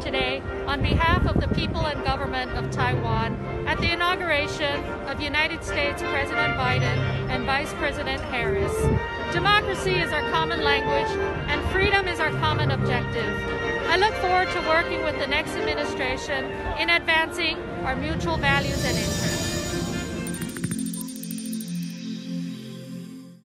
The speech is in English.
Today, on behalf of the people and government of Taiwan at the inauguration of United States President Biden and Vice President Harris. Democracy is our common language and freedom is our common objective. I look forward to working with the next administration in advancing our mutual values and interests.